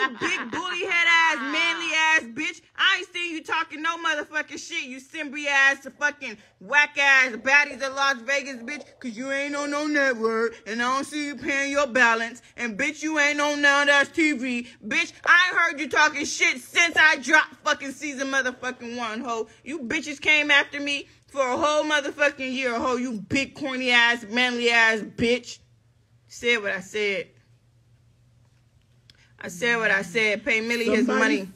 you big bully head ass, manly ass bitch. I ain't seen you talking no motherfucking shit, you Cymbre ass, fucking whack ass baddies of Las Vegas, bitch. Cause you ain't on no network, and I don't see you paying your balance. And bitch, you ain't on Now That's TV. Bitch, I ain't heard you talking shit since I dropped fucking season motherfucking one, ho. You bitches came after me for a whole motherfucking year, ho. You big corny ass, manly ass bitch. Said what I said. I said what I said. Pay Millie his money.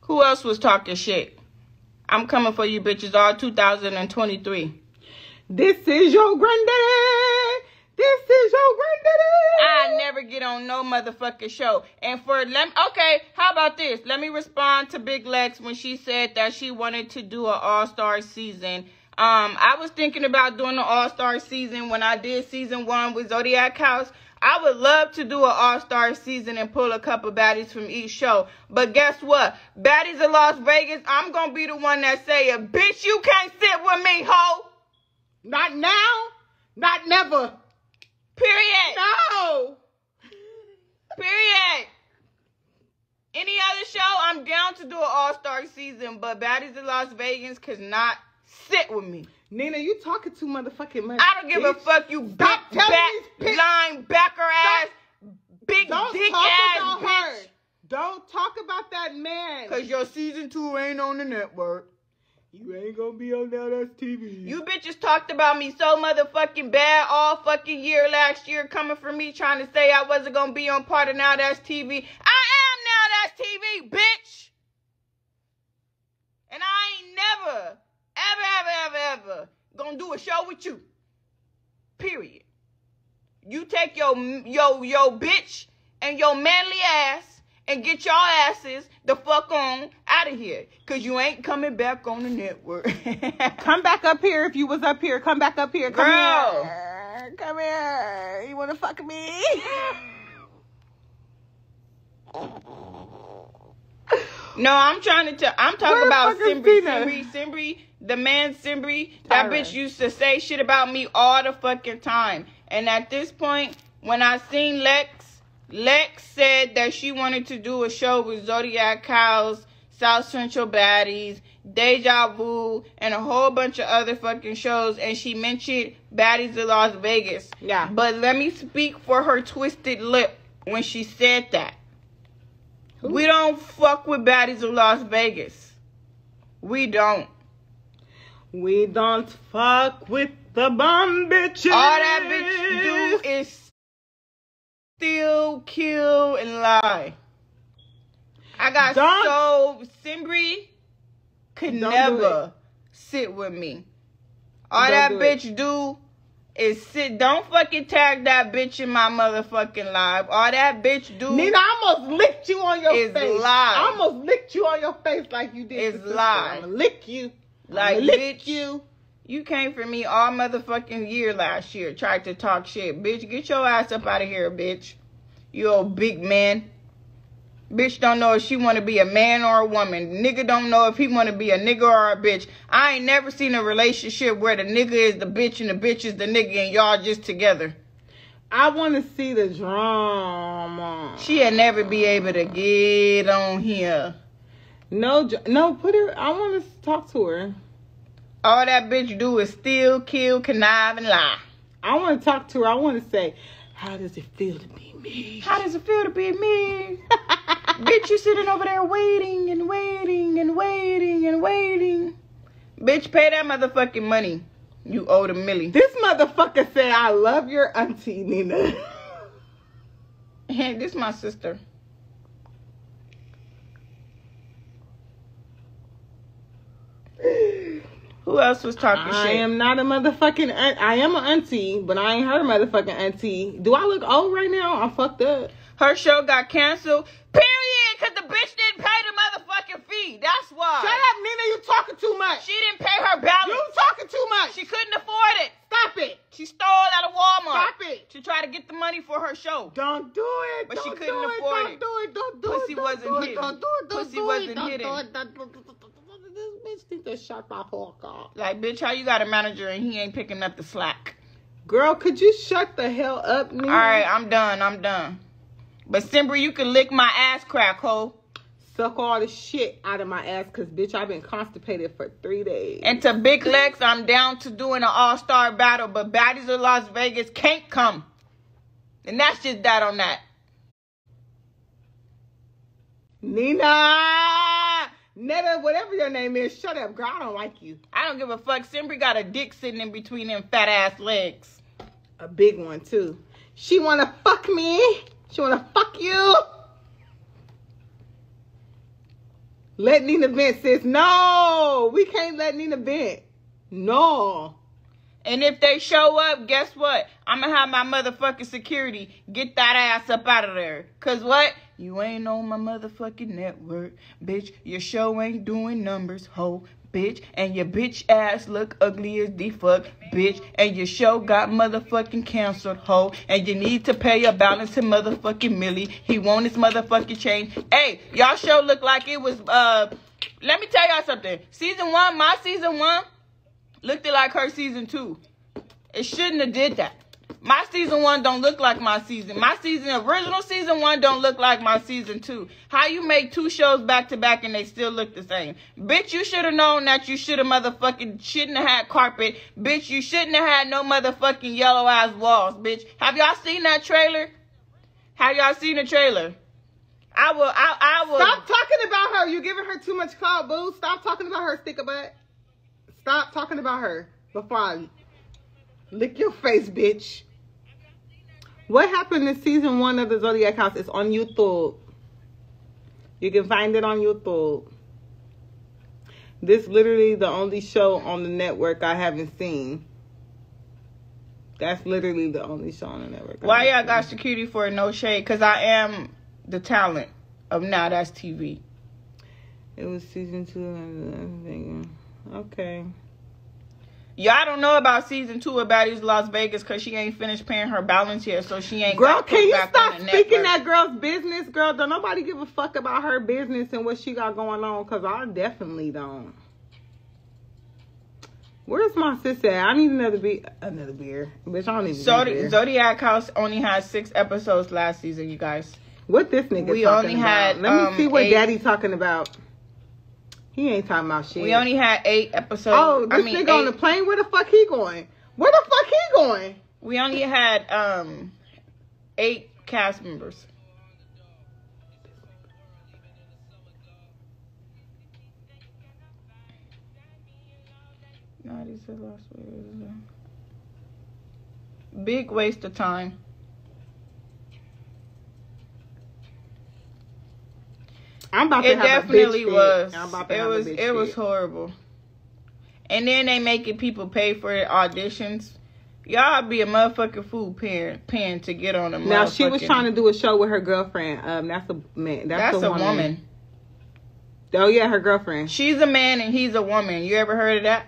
Who else was talking shit? I'm coming for you bitches all 2023. This is your granddaddy. This is your granddaddy. I never get on no motherfucking show. And for let okay, how about this? Let me respond to Big Lex when she said that she wanted to do an all-star season um, I was thinking about doing the All Star season when I did season one with Zodiac House. I would love to do an All Star season and pull a couple baddies from each show. But guess what? Baddies of Las Vegas, I'm gonna be the one that say it. Bitch, you can't sit with me, ho. Not now. Not never. Period. No. Period. Any other show, I'm down to do an All Star season, but Baddies of Las Vegas cause not sit with me. Nina, you talking too motherfucking much. I don't give bitch. a fuck, you big back, linebacker ass, big don't dick talk ass about bitch. Her. Don't talk about that man. Cause your season two ain't on the network. You ain't gonna be on Now That's TV. You bitches talked about me so motherfucking bad all fucking year last year, coming for me trying to say I wasn't gonna be on part of Now That's TV. I am Now That's TV, bitch. And I ain't never ever, ever, ever, ever gonna do a show with you. Period. You take your yo yo bitch and your manly ass and get your asses the fuck on out of here. Cause you ain't coming back on the network. come back up here if you was up here. Come back up here. Come Girl. here. Come here. You wanna fuck me? no, I'm trying to tell I'm talking about Cymbre, Cymbre, Cymbre the man Cymbre, that bitch used to say shit about me all the fucking time. And at this point, when I seen Lex, Lex said that she wanted to do a show with Zodiac House, South Central Baddies, Deja Vu, and a whole bunch of other fucking shows. And she mentioned Baddies of Las Vegas. Yeah. But let me speak for her twisted lip when she said that. Who? We don't fuck with Baddies of Las Vegas. We don't. We don't fuck with the bomb bitches. All that bitch do is steal, kill, and lie. I got don't, so Cymbre could never sit with me. All don't that do bitch it. do is sit. Don't fucking tag that bitch in my motherfucking live. All that bitch do. Nina, I almost licked you on your is face. Lie. I almost licked you on your face like you did. It's lie. I'm gonna lick you. Like, bitch, you, you came for me all motherfucking year last year, tried to talk shit. Bitch, get your ass up out of here, bitch. You old big man. Bitch don't know if she want to be a man or a woman. Nigga don't know if he want to be a nigga or a bitch. I ain't never seen a relationship where the nigga is the bitch and the bitch is the nigga and y'all just together. I want to see the drama. She'll never be able to get on here. No, no, put her. I want to talk to her. All that bitch do is steal, kill, connive, and lie. I want to talk to her. I want to say, how does it feel to be me? How does it feel to be me? bitch, you sitting over there waiting and waiting and waiting and waiting. Bitch, pay that motherfucking money. You owe the millie. This motherfucker said, I love your auntie, Nina. hey, this my sister. Who else was talking I shit? I am not a motherfucking. I am an auntie, but I ain't her motherfucking auntie. Do I look old right now? I'm fucked up. Her show got canceled. Period. Cause the bitch didn't pay the motherfucking fee. That's why. Shut up, Nina. You talking too much. She didn't pay her balance. You talking too much. She couldn't afford it. Stop it. She stole out of Walmart. Stop it. To try to get the money for her show. Don't do it. But don't she couldn't do afford it. Don't do it. Don't do Pussy it. Don't wasn't do it. hidden. Don't do it. Don't Pussy do wasn't it. Don't hidden. Bitch think that shot my fuck off. Like, bitch, how you got a manager and he ain't picking up the slack? Girl, could you shut the hell up, Nina? All right, I'm done. I'm done. But Cymbre, you can lick my ass crack, ho. Suck all the shit out of my ass, cause bitch, I've been constipated for three days. And to Big Lex, I'm down to doing an all-star battle, but Baddies of Las Vegas can't come. And that's just that on that. Nina, Netta, whatever your name is, shut up, girl. I don't like you. I don't give a fuck. Cymbre got a dick sitting in between them fat ass legs. A big one too. She wanna fuck me. She wanna fuck you. Let Nina vent, sis. No, we can't let Nina vent. No. And if they show up, guess what? I'm gonna have my motherfucking security get that ass up out of there. Cause what? You ain't on my motherfucking network, bitch. Your show ain't doing numbers, ho, bitch. And your bitch ass look ugly as the fuck, bitch. And your show got motherfucking canceled, ho. And you need to pay a balance to motherfucking Millie. He want his motherfucking chain. Hey, y'all show look like it was, uh, let me tell y'all something. Season one, my season one, looked it like her season two. It shouldn't have did that. My season one don't look like my season. My season original season one don't look like my season two. How you make two shows back to back and they still look the same? Bitch, you should have known that you should have motherfucking shouldn't have had carpet. Bitch, you shouldn't have had no motherfucking yellow ass walls, bitch. Have y'all seen that trailer? Have y'all seen the trailer? I will I I will Stop talking about her. You're giving her too much clout, boo. Stop talking about her, sticker butt. Stop talking about her before I lick your face, bitch. What happened in season one of the Zodiac House? It's on YouTube. You can find it on YouTube. This literally the only show on the network I haven't seen. That's literally the only show on the network. I Why y'all got security for no shade? Cause I am the talent of now that's TV. It was season two. I'm thinking, Okay. Y'all don't know about season two of Baddies Las Vegas because she ain't finished paying her balance yet, so she ain't. Girl, can you stop speaking network. that girl's business, girl? Don't nobody give a fuck about her business and what she got going on, cause I definitely don't. Where's my sister? at? I need another beer. Another beer, bitch. I don't even. Zodi- need beer. Zodiac House only had six episodes last season, you guys. What this nigga We talking only about? had, Let me um, see what eight- Daddy talking about. He ain't talking about shit. We only had eight episodes. Oh, this I mean, nigga on the plane. Where the fuck he going? Where the fuck he going? we only had um eight cast members. No, these are last words. Big waste of time. I'm about to It have definitely a bitch fit. was. I'm about to It have was. a bitch It was horrible. And then they making people pay for the auditions. Y'all be a motherfucking fool paying to get on a Now she was trying to do a show with her girlfriend. Um, that's a man. That's, That's, a woman. Oh yeah, her girlfriend. She's a man and he's a woman. You ever heard of that?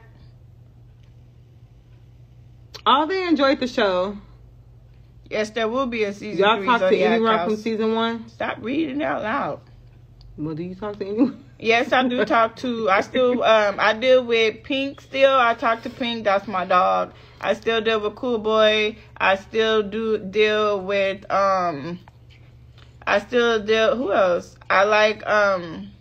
Oh, they enjoyed the show. Yes, there will be a season Y'all talk to anyone from season one? Stop reading out loud. Well, do you talk to anyone? Yes, I do talk to. I still um I deal with Pink. Still, I talk to Pink. That's my dog. I still deal with Cool Boy. I still do deal with um. I still deal. Who else? I like um.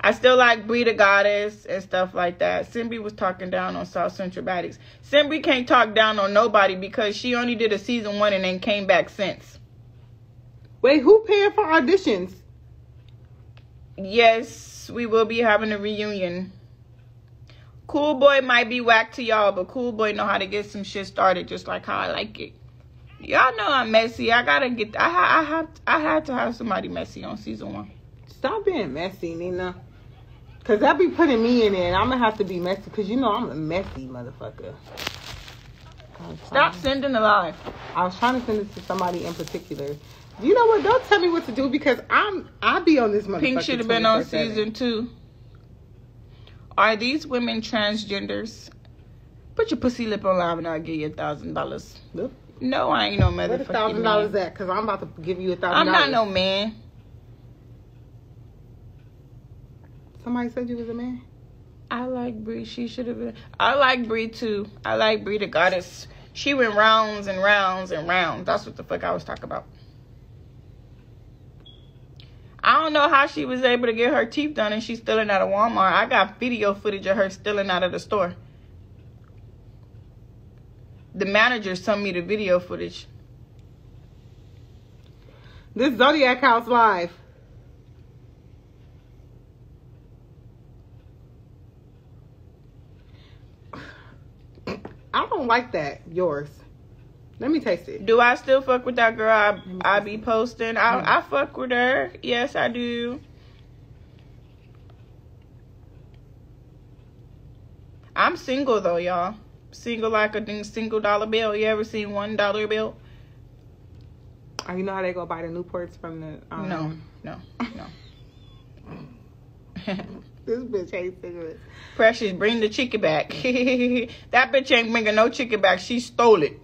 I still like Brita Goddess and stuff like that. Simbi was talking down on South Central Baddies. Simbi can't talk down on nobody because she only did a season one and then came back since. Wait, who paying for auditions? Yes, we will be having a reunion. Cool Boy might be whack to y'all, but Cool Boy know how to get some shit started just like how I like it. Y'all know I'm messy. I gotta get. I ha- I have. I had to have somebody messy on season one. Stop being messy, Nina. Cause that be putting me in it, and I'm gonna have to be messy. Cause you know I'm a messy motherfucker. Stop sending the live. I was trying to send it to somebody in particular. You know what? Don't tell me what to do because I'm I be on this motherfucker. Pink should have been on season two. Are these women transgenders? Put your pussy lip on live and I'll give you a thousand dollars. No, I ain't no Where the motherfucking thousand dollars at? Cause I'm about to give you a thousand I'm not no man. Somebody said you was a man. I like Bree. She should have been. I like Bree too. I like Bree the goddess. She went rounds and rounds and rounds. That's what the fuck I was talking about. I don't know how she was able to get her teeth done and she's stealing out of Walmart. I got video footage of her stealing out of the store. The manager sent me the video footage. This Zodiac House Live. I don't like that. Yours. Let me taste it. Do I still fuck with that girl I, I be posting? I, I fuck with her. Yes, I do. I'm single though, y'all. Single like a single dollar bill. You ever seen one dollar bill? Oh, you know how they go buy the Newports from the um... No, no, no. this bitch hates cigarettes. Precious, bring the chicken back. that bitch ain't bringing no chicken back. She stole it.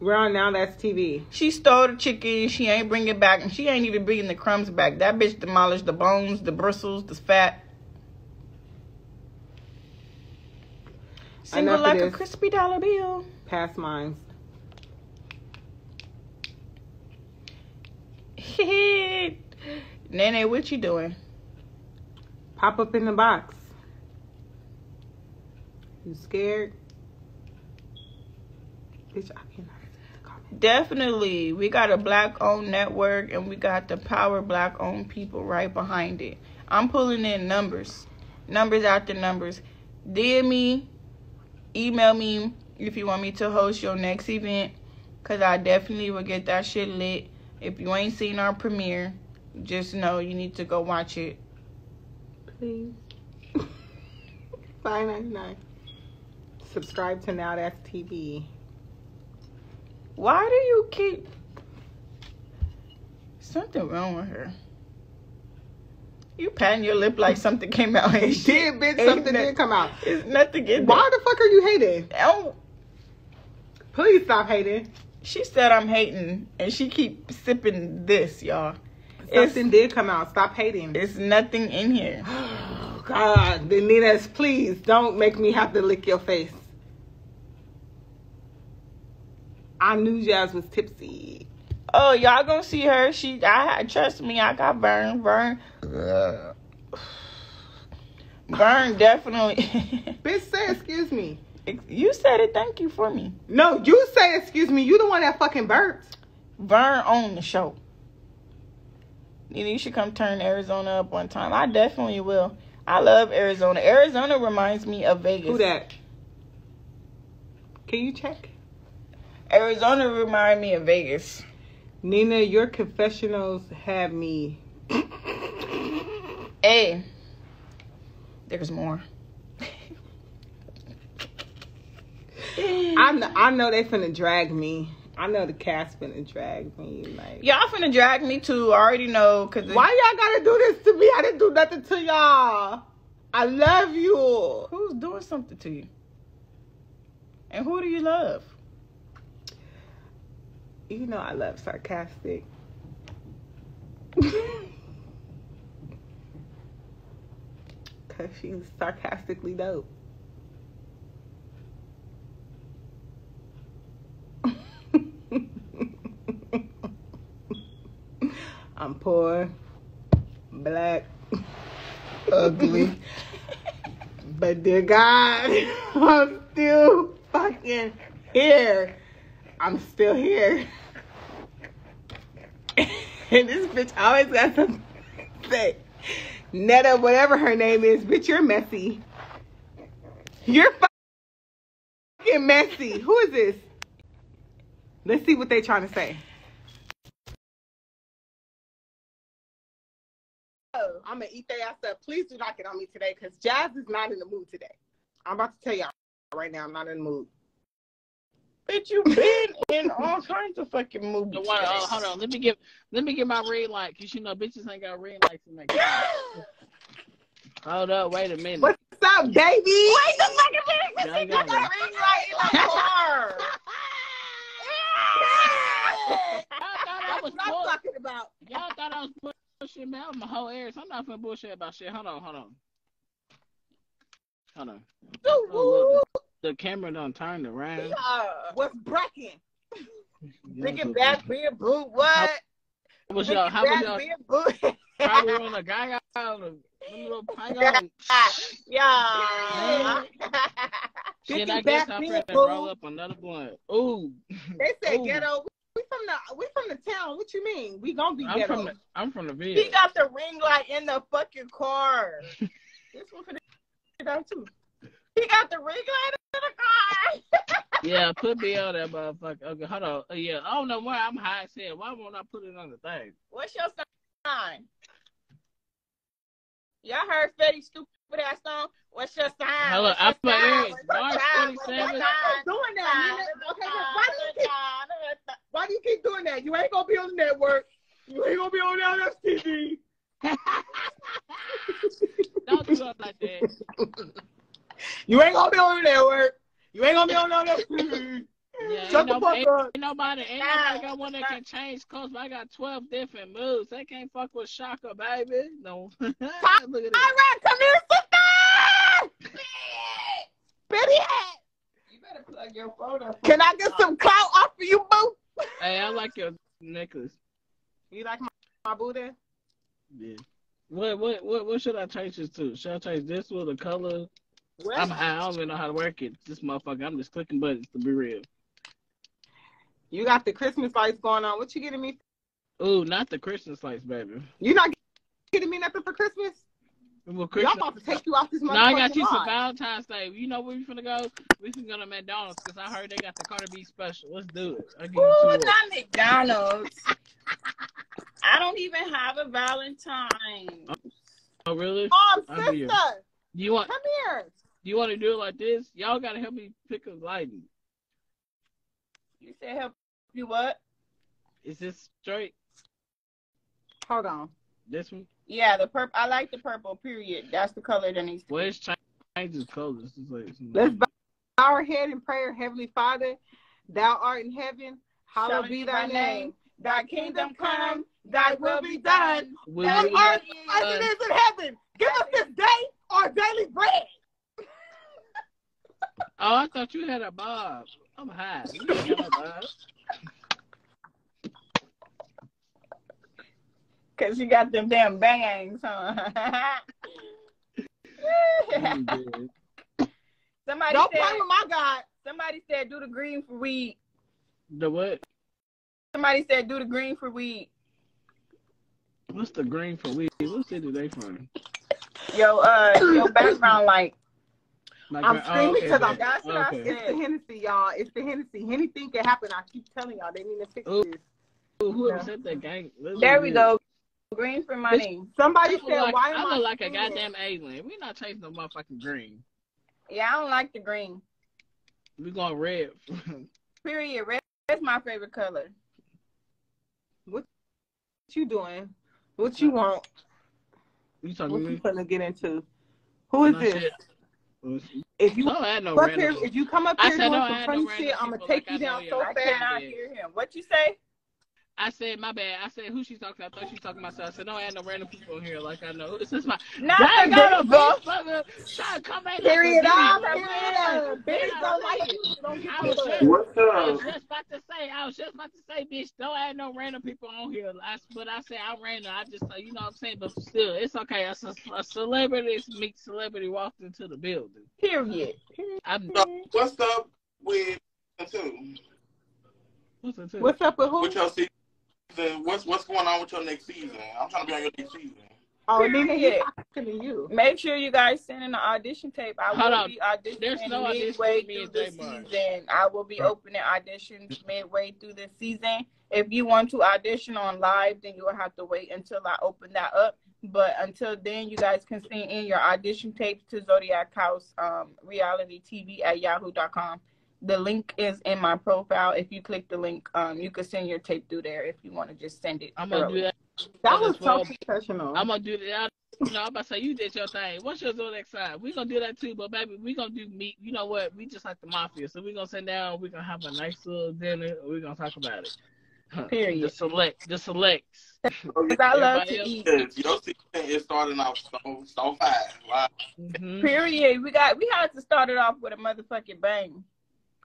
We're on now. That's TV. She stole the chicken. She ain't bring it back, and she ain't even bringing the crumbs back. That bitch demolished the bones, the bristles, the fat. Single like a crispy dollar bill. Past mines. Nene, what you doing? Pop up in the box. You scared? Bitch, I cannot. Definitely. We got a black owned network and we got the power black owned people right behind it. I'm pulling in numbers. Numbers after numbers. DM me, email me if you want me to host your next event. Cause I definitely will get that shit lit. If you ain't seen our premiere, just know you need to go watch it. Please. Five ninety nine. Subscribe to Now That's TV. Why do you keep something wrong with her? You patting your lip like something came out. It did, bitch. Something did come out. It's nothing in Why the fuck are you hating? Oh. Please stop hating. She said I'm hating, and she keep sipping this, y'all. Something it's, did come out. Stop hating. There's nothing in here. Oh God, Nina's, please don't make me have to lick your face. I knew Jazz was tipsy. Oh, y'all gonna see her. She, I trust me. I got burned, burn. Burn definitely. Bitch, say excuse me. You said it. Thank you for me. No, you say excuse me. You the one that fucking burnt. Burn on the show. You should come turn Arizona up one time. I definitely will. I love Arizona. Arizona reminds me of Vegas. Who that? Can you check? Arizona remind me of Vegas. Nina, your confessionals have me. hey, there's more. I know, I know they finna drag me. I know the cast finna drag me. Like y'all finna drag me too. I already know. Cause why y'all gotta do this to me? I didn't do nothing to y'all. I love you. Who's doing something to you? And who do you love? You know I love sarcastic. Cause she's sarcastically dope. I'm poor, black, ugly. but dear God, I'm still fucking here. I'm still here. and this bitch always got something say. Netta, whatever her name is, bitch, you're messy. You're fucking messy. Who is this? Let's see what they trying to say. Oh, I'm gonna eat their ass up. Please do not get on me today because Jazz is not in the mood today. I'm about to tell y'all right now, I'm not in the mood. Bitch, you been in all kinds of fucking movies. So, uh, hold on, let me give let me get my red light because you know bitches ain't got red lights in that. hold up, wait a minute. What's up, baby? Wait the fucking minute. You got a ring light in my car. That's what I'm talking about. Y'all thought I was bullshit, man. My whole ass. I'm not finna bullshit about shit. Hold on, hold on. Hold on. Ooh, the camera done turned around. Uh, yeah. What's breaking. Bringing back beer boot. What? How was uh, y'all? How was y'all? back beer boot. Probably on a guy out of little pint Yeah. Shit, I guess I'm beer finna roll up another blunt. Ooh, They said Ooh. ghetto. We from the we from the town. What you mean? We gonna be I'm ghetto. from the I'm from the he got the ring light in the fucking car. this one for the down too. He got the ring light in the car. Yeah, put me on that motherfucker. Okay, hold on. Uh, yeah, I don't know why I'm high as hell. Why won't I put it on the thing? What's your sign? Y'all heard Fetty's stupid ass song? What's your sign? Hello, I'm for sign? Aries. What's March sign? What's your 27th. sign? Doing that. Okay, why do you keep why do you keep doing that? You ain't gonna be on the network. You ain't gonna be on LSTV. Don't do it like that. You ain't gonna be on the network. You ain't gonna be on LSTV. Yeah, Shut the no, fuck ain't, up. ain't nobody, ain't nobody got one that can change course. But I got twelve different moves. They can't fuck with Shaka, baby. No. Look at All this. right, come here, sister. Betty You better plug your phone up. Can I get some clout off of you, boo? Hey, I like your necklace. You like my, my boo there? Yeah. What what what what should I change this to? Should I change this with the color? I'm high. I don't even know how to work it. This motherfucker, I'm just clicking buttons to be real. You got the Christmas lights going on. What you getting me? Ooh, not the Christmas lights, baby. You not getting me nothing for Christmas? Well, Christmas. Y'all about to take you off this No, I got you some. Valentine's Day. You know where we finna go? We finna go to McDonald's because I heard they got the Cardi B special. Let's do it. I'll give you Ooh, two up. not McDonald's. I don't even have a Valentine. Oh, really? Oh, Mom, sister. You want come here. You want to do it like this? Y'all gotta help me pick a lighting. You said help you what? Is this straight? Hold on. This one? Yeah, the purple. I like the purple. Period. That's the color that needs to. Well, it's cha- changes colors. It's like, Let's bow our head in prayer. Heavenly Father, thou art in heaven. Hallowed be thy name. Thy kingdom come. Thy will be done. Will On earth as it is in heaven. Give us this day our daily bread. Oh, I thought you had a bob. I'm high. You don't have a bob. Cause you got them damn bangs, huh? Somebody Don't said. play with my God. Somebody said do the green for weed. The what? Somebody said do the green for weed. What's the green for weed? What city they from? Yo, uh, your background like Like, I'm uh, oh, screaming okay, 'cause I'm- That's what I okay. said. It's the Hennessy, y'all. It's the Hennessy. Anything can happen. I keep telling y'all. They need to fix Ooh. this. Ooh, whoever Yeah. said that gang. there we this. go. Green for money. Somebody said, like, why am I I look like a goddamn alien. We're not chasing no motherfucking green. Yeah, I don't like the green. We going red. Period. Red is my favorite color. What you doing? What you want? you talking What to you me? gonna get into? Who is No this? shit. If you Don't add no come up here, random. if you come up I here said doing don't some add funny no random shit, I'm gonna take like you down you. so I fast. cannot Yeah. hear him. What you say? I said my bad. I said who she talking. about. I thought she was talking about. myself. I said don't add no random people in here. Like I know. This is my. Not Dang, the got a big boss. to come at Period. I'm like period. bitch. Bitches don't like it. Don't get I was the just, fuck. What's I was just about to say, I was just about to say, bitch, don't add no random people on here. I, but I said I'm random. I just, you know what I'm saying? But still, it's okay. A, ce- a celebrity, meet celebrity walked into the building. Period. I'm, What's up with two? what's it to? What's up with who? With your season? What's what's going on with your next season? I'm trying to be on your next season. Oh, Nina, he's Period. talking to you. Make sure you guys send in the audition tape. I Hold will on. be auditioning There's no midway through the J Bar. season. I will be opening auditions midway through the season. If you want to audition on live, then you will have to wait until I open that up. But until then, you guys can send in your audition tapes to Zodiac House um, Reality TV at yahoo.com. The link is in my profile. If you click the link, um, you can send your tape through there if you want to just send it. I'm gonna early. do that. That as was so well. professional. I'm gonna do that. You know, I'm about to say you did your thing. What's your zodiac sign? We gonna do that too, but baby, we're gonna do meet. You know what? We just like the mafia, so we're gonna sit down. We're gonna have a nice little dinner. We're gonna talk about it. Period. The select, the selects. Because I love to else- eat. Yes, your season is starting off so so fast. Wow. Mhm. Period. We got we had to start it off with a motherfucking bang.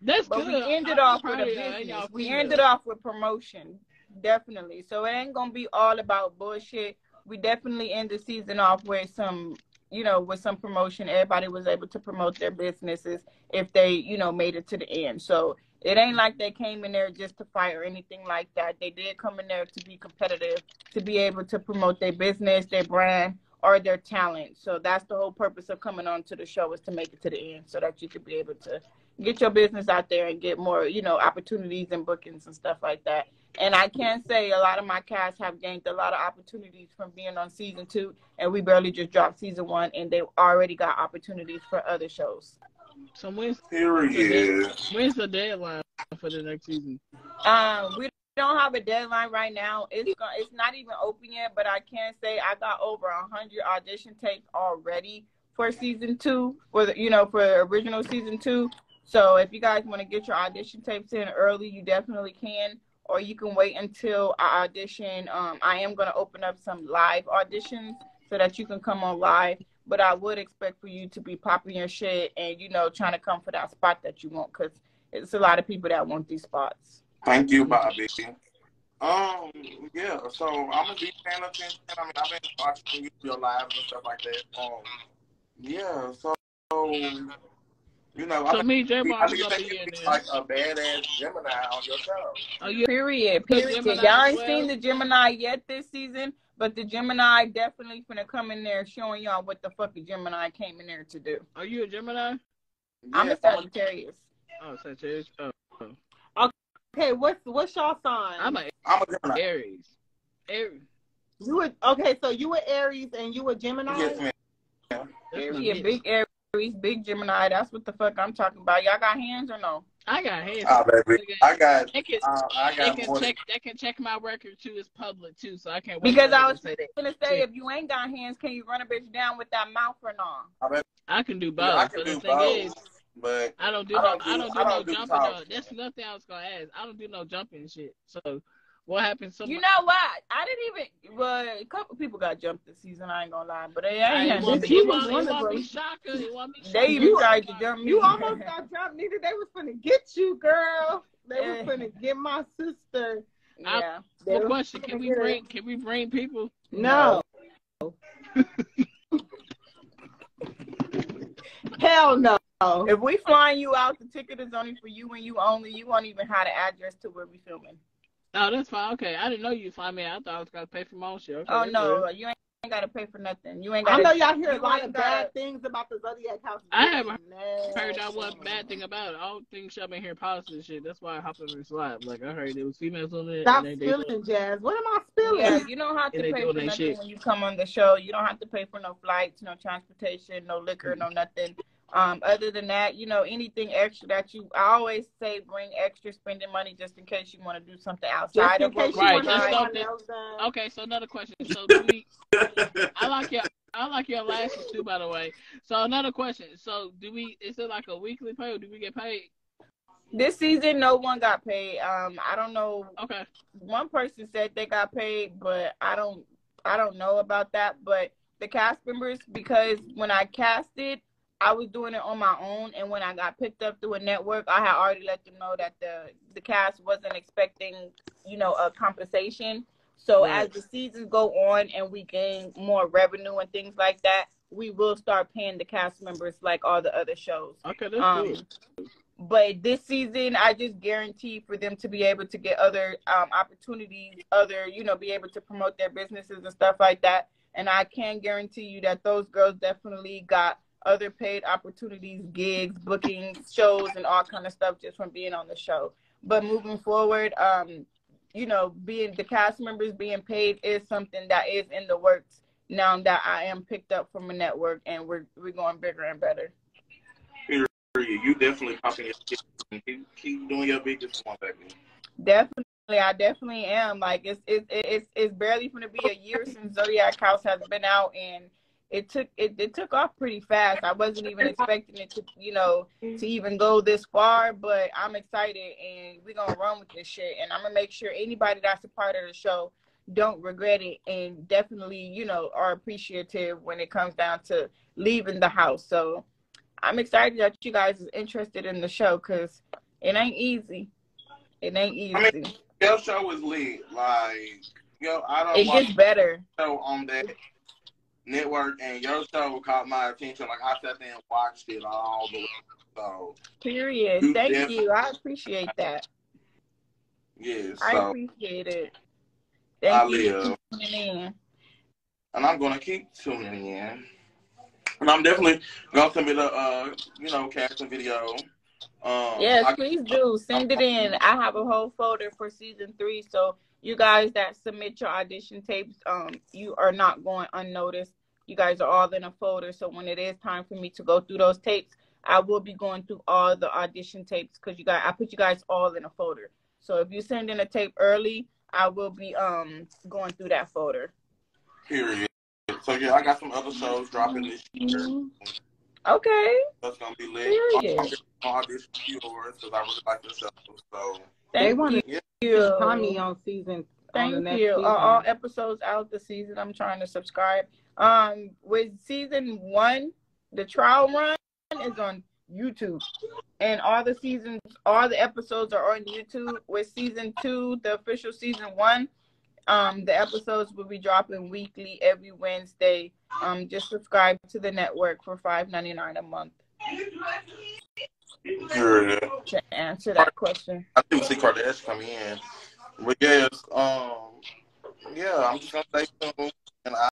That's But good. we ended I'm off with a of y'all. Ain't business. We ended off with promotion. Definitely. So it ain't gonna be all about bullshit. We definitely end the season off with some you know, with some promotion. Everybody was able to promote their businesses if they, you know, made it to the end. So it ain't like they came in there just to fight or anything like that. They did come in there to be competitive, to be able to promote their business, their brand, or their talent. So that's the whole purpose of coming on to the show is to make it to the end so that you could be able to get your business out there and get more, you know, opportunities and bookings and stuff like that. And I can say a lot of my cast have gained a lot of opportunities from being on season two, and we barely just dropped season one, and they already got opportunities for other shows. So when's Period. when's the deadline for the next season? Um, we don't have a deadline right now. It's go- it's not even open yet, but I can say I got over a hundred audition tapes already for season two, for the you know for the original season two. So if you guys want to get your audition tapes in early, you definitely can, or you can wait until I audition. Um, I am gonna open up some live auditions so that you can come on live. But I would expect for you to be popping your shit and you know trying to come for that spot that you want, cause it's a lot of people that want these spots. Thank you, Bobby. Um, yeah, so I'm gonna be paying attention. I mean, I've been watching you your lives and stuff like that. Um, yeah, so you know, So I me, J think, I think gonna you be in there. like a badass Gemini on your show. Oh, yeah. Period. Period. Y'all ain't well? seen the Gemini yet this season, but the Gemini definitely finna come in there showing y'all what the fuck a Gemini came in there to do. are you a Gemini? I'm a Sagittarius. Oh, Sagittarius. Oh, oh, Okay, what's what's y'all sign? I'm a I'm a Gemini. Aries. Aries. you a, okay, so you were Aries and you were Gemini. Yes, ma'am. That's my Period. bitch. Big Aries, big Gemini. That's what the fuck I'm talking about. Y'all got hands or no? I got hands. Oh, baby, I got, They can, uh, I they got can check. They can check my record too. It's public too, so I can't. wait Because I was to gonna say if you ain't got hands, can you run a bitch down with that mouth or no? I can do both. Yeah, I but can the do thing is, both, but I don't do I no. don't do- I don't do I no don't do jumping. talk. Though. That's nothing I was gonna ask. I don't do no jumping shit. So, what happened? Some, You know what? I didn't even. Well, a couple people got jumped this season. I ain't gonna lie, but they ain't. it had won't nothing be, to it do won't, with it it. won't be Wonderful. shocker. It won't be shocker. They even You- tried to jump me. You almost got jumped, nigga. They was finna get you, girl. They Eh. was finna get my sister. yeah. They One was question: Can we get her. bring? Can we bring people? No. Hell no. If we flying you out, the ticket is only for you and you only. You won't even have the address to where we filming. Oh, that's fine. Okay, I didn't know you fly me. I thought I was gonna pay for my own shit. Okay, Oh that's no, good. you ain't, ain't got to pay for nothing. You ain't got I know y'all hear a lot ain't of gotta- bad things about the Zodiac House. I haven't No. heard that one bad thing about it. I don't think I've been hearing positive shit. That's why I hopped on this live. Like I heard there was females on it. Stop and they, they spilling, Jazz. What am I spilling? Yeah, you don't have to pay for nothing shit. when you come on the show. You don't have to pay for no flights, no transportation, no liquor, no nothing. Um, other than that, you know, anything extra that you, I always say, bring extra spending money just in case you want to do something Just outside in of what case you Right, want just don't- everyone else done. Okay, so another question. So do we? I like your I like your lashes too, by the way. So another question. So do we? Is it like a weekly pay or do we get paid? This season, no one got paid. Um, I don't know. Okay. One person said they got paid, but I don't, I don't know about that. But the cast members, because when I casted, I was doing it on my own, and when I got picked up through a network, I had already let them know that the the cast wasn't expecting, you know, a compensation. So Right. as the seasons go on and we gain more revenue and things like that, we will start paying the cast members like all the other shows. Okay, that's Um, good. but this season, I just guarantee for them to be able to get other um, opportunities, other, you know, be able to promote their businesses and stuff like that. And I can guarantee you that those girls definitely got other paid opportunities, gigs, bookings, shows, and all kind of stuff just from being on the show. But moving forward, um, you know, being the cast members being paid is something that is in the works now that I am picked up from a network and we're we're going bigger and better. You definitely popping your. Keep, keep doing your biggest one, baby. Definitely, I definitely am. Like it's it's it's it's barely going to be a year since Zodiac House has been out, and it took it, it took off pretty fast. I wasn't even expecting it to, you know, to even go this far, but I'm excited and we're gonna run with this shit. And I'm gonna make sure anybody that's a part of the show don't regret it and definitely, you know, are appreciative when it comes down to leaving the house. So I'm excited that you guys is interested in the show because it ain't easy. It ain't easy. I mean, your show is lit. Like, yo, I don't it gets better. So on that network, and your show caught my attention. Like, I sat there and watched it all the way. So, Period. You Thank you. I appreciate that. yeah. I So, appreciate it. I you live. tuning in. and I'm gonna keep tuning in. And I'm definitely gonna send me the, uh, you know, casting video. Um, Yes, I- please do. Send it in. I have a whole folder for season three. So you guys that submit your audition tapes, um, you are not going unnoticed. You guys are all in a folder. So when it is time for me to go through those tapes, I will be going through all the audition tapes because you guys I put you guys all in a folder. So if you send in a tape early, I will be um going through that folder. period. So yeah, I got some other shows dropping this year. Okay. That's gonna be lit. Period. I'm audition yours because I really like the show. So They Thank want you. to Tommy on season. on the Thank next you. Season. Are all episodes out the season? I'm trying to subscribe. Um, with season one, the trial run is on YouTube, and all the seasons, all the episodes are on YouTube. With season two, the official season one, um, the episodes will be dropping weekly every Wednesday. Um, just subscribe to the network for five ninety nine a month to answer that question. I didn't see Kardashian come in. But yes, um, yeah, I'm just gonna stay tuned and I